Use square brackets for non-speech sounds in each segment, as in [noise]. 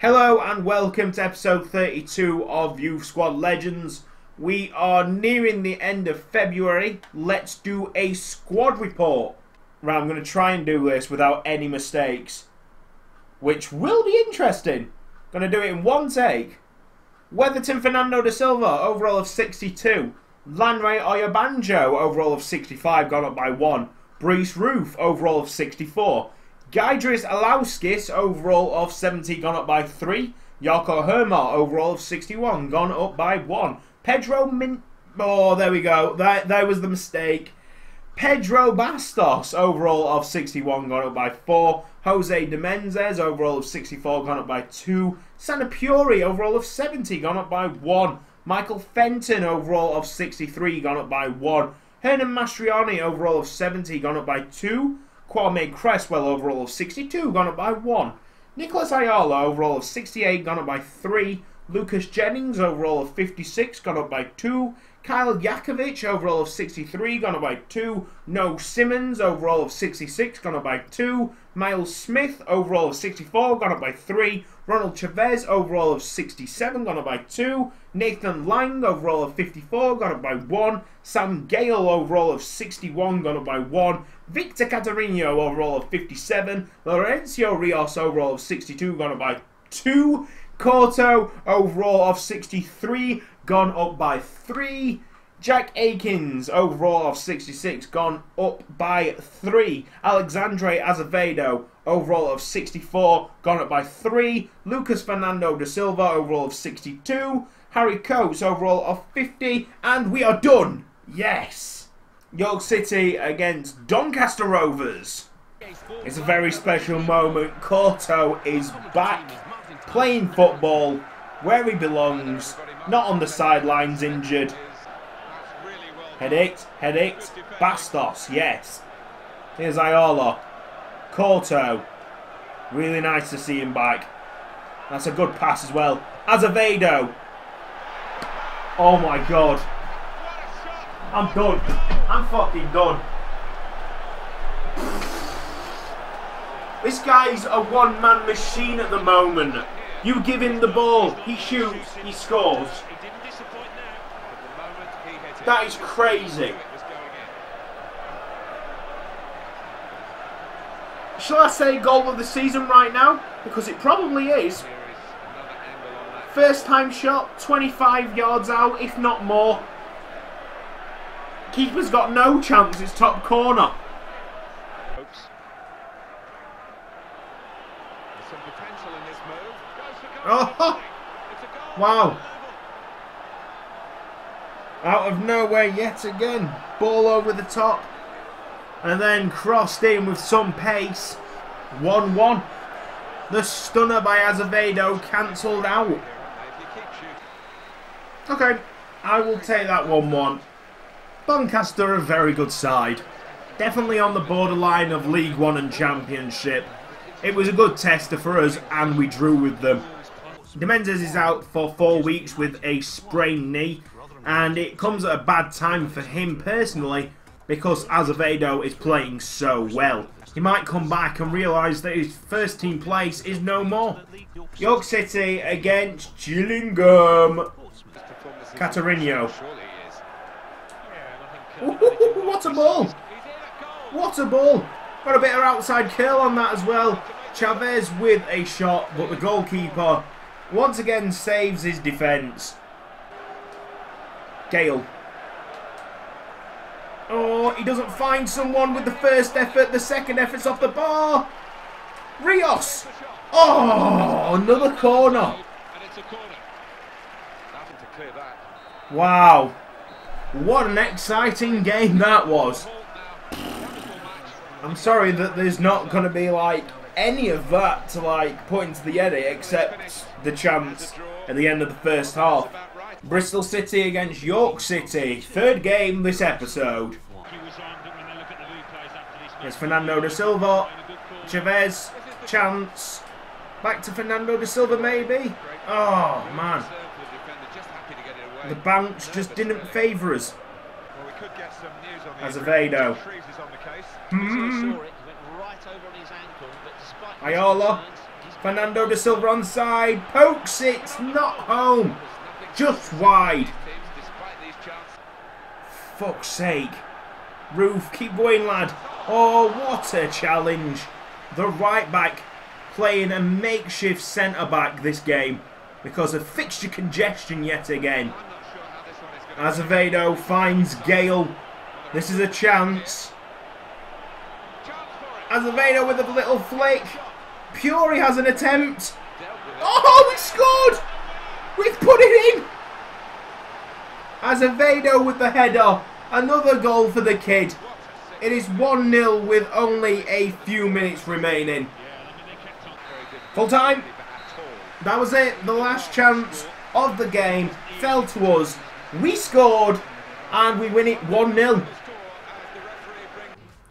Hello and welcome to episode 32 of Youth Squad Legends. We are nearing the end of February. Let's do a squad report. Right, I'm going to try and do this without any mistakes, which will be interesting. Going to do it in one take. Weatherton Fernando da Silva, overall of 62. Lanre Oyebanjo, overall of 65, gone up by 1. Brees Roofe, overall of 64. Gaidris Alauskis, overall of 70, gone up by 3. Yarko Hermar, overall of 61, gone up by 1. Pedro Min... Oh, there we go. There was the mistake. Pedro Bastos, overall of 61, gone up by 4. Jose de Menzes, overall of 64, gone up by 2. Sanapuri, overall of 70, gone up by 1. Michael Fenton, overall of 63, gone up by 1. Hernan Mastriani, overall of 70, gone up by 2. Kwame Cresswell, overall of 62, gone up by 1. Nicholas Ayala, overall of 68, gone up by 3. Lucas Jennings, overall of 56, gone up by 2. Kyle Yakovich, overall of 63, gone up by 2. No Simmons, overall of 66, gone up by 2. Miles Smith, overall of 64, gone up by 3. Ronald Chavez, overall of 67, gone up by 2. Nathan Lang, overall of 54, gone up by 1. Sam Gale, overall of 61, gone up by 1. Victor Catarino, overall of 57. Lorenzo Rios, overall of 62, gone up by 2. Corto, overall of 63, gone up by 3. Jack Akins, overall of 66, gone up by 3. Alexandre Azevedo, overall of 64, gone up by 3. Lucas Fernando da Silva, overall of 62. Harry Coates, overall of 50. And we are done! Yes! York City against Doncaster Rovers. It's a very special moment. Corto is back playing football where he belongs, not on the sidelines injured. Headache, headache, Bastos, yes. Here's Ayala. Corto. Really nice to see him back. That's a good pass as well. Azevedo. Oh my god. I'm done. I'm fucking done. This guy's a one-man machine at the moment. You give him the ball, he shoots, he scores. That is crazy. Shall I say goal of the season right now? Because it probably is. First time shot, 25 yards out, if not more. Keeper's got no chance, it's top corner. Oh! [laughs] Wow. Out of nowhere yet again. Ball over the top. And then crossed in with some pace. 1-1. The stunner by Azevedo cancelled out. Okay, I will take that 1-1. Doncaster a very good side. Definitely on the borderline of League One and Championship. It was a good tester for us and we drew with them. De is out for four weeks with a sprained knee and it comes at a bad time for him personally because Azevedo is playing so well. He might come back and realise that his first team place is no more. York City against Gillingham. Catarino. what a ball! What a ball! Got a bit of outside curl on that as well. Chavez with a shot, but the goalkeeper once again saves his defence. Gale. Oh, he doesn't find someone with the first effort. The second effort's off the bar. Rios. Oh, another corner. Wow. What an exciting game that was. I'm sorry that there's not going to be like any of that to like put into the edit except the chance at the end of the first half. Bristol City against York City. Third game this episode. It's Fernando da Silva. Chavez. Chance. Back to Fernando da Silva maybe. Oh man. The bounce just didn't favour us. Azevedo. Hmm. Ayala. Fernando da Silva onside. Pokes it. Not home. Just wide. Fuck's sake. Roofe, keep going, lad. Oh, what a challenge. The right back playing a makeshift centre back this game because of fixture congestion yet again. Azevedo finds Gale. This is a chance. Azevedo with a little flick. Puri has an attempt. Oh, we scored! We've put it in! Azevedo with the header. Another goal for the kid. It is 1-0 with only a few minutes remaining. Full time. That was it. The last chance of the game fell to us. We scored and we win it 1-0.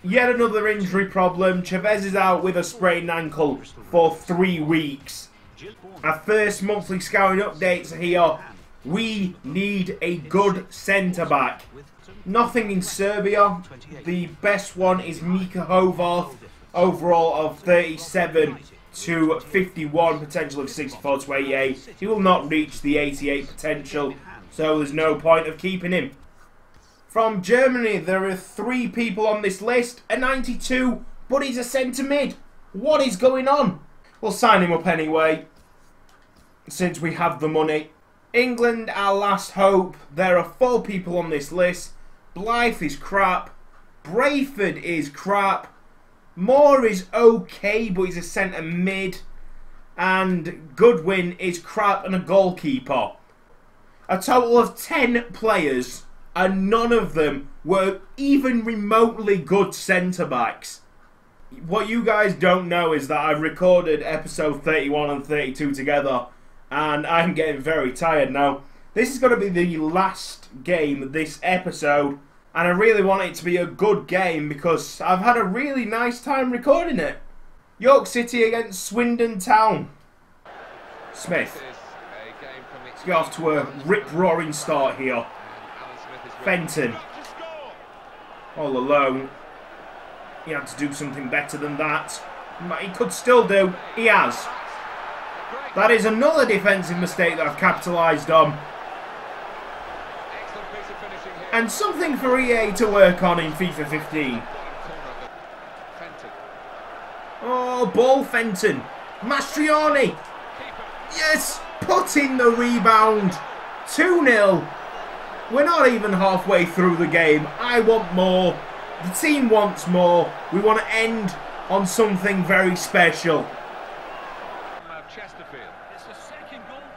Yet another injury problem. Chavez is out with a sprained ankle for three weeks. Our first monthly scouting updates here. We need a good centre-back. Nothing in Serbia. The best one is Mika Hovarth. Overall of 37 to 51, potential of 64 to 88. He will not reach the 88 potential, so there's no point of keeping him. From Germany, there are three people on this list. A 92, but he's a centre mid. What is going on? We'll sign him up anyway, since we have the money. England, our last hope. There are four people on this list. Blythe is crap. Brayford is crap. Moore is okay, but he's a centre mid. And Goodwin is crap and a goalkeeper. A total of 10 players, and none of them were even remotely good centre backs. What you guys don't know is that I've recorded episode 31 and 32 together, and I'm getting very tired now. This is going to be the last game this episode and I really want it to be a good game because I've had a really nice time recording it. York City against Swindon Town. Smith. Let's get off to a rip-roaring start here. Fenton. All alone. He had to do something better than that. He could still do. He has. That is another defensive mistake that I've capitalised on and something for EA to work on in FIFA 15. Oh, ball Fenton. Mastriani. Yes, put in the rebound. 2-0. We're not even halfway through the game. I want more. The team wants more. We want to end on something very special.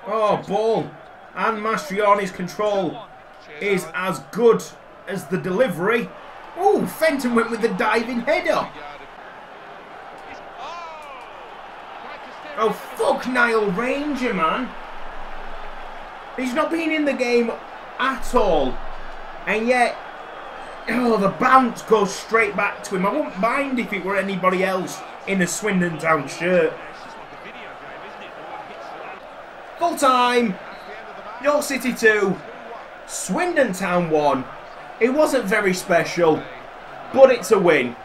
Oh, ball. And Mastriani's control is as good as the delivery. Oh, Fenton went with the diving header. Oh, fuck Nile Ranger, man. He's not been in the game at all. And yet, oh, the bounce goes straight back to him. I wouldn't mind if it were anybody else in a Swindon Town shirt. Full time. York City 2, Swindon Town won. It wasn't very special, but it's a win.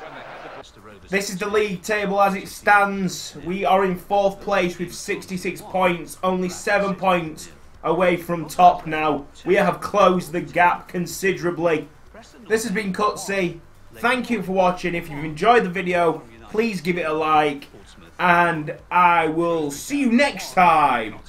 This is the league table as it stands. We are in fourth place with 66 points, only 7 points away from top now. We have closed the gap considerably. This has been Cutzy. Thank you for watching. If you've enjoyed the video, please give it a like. And I will see you next time.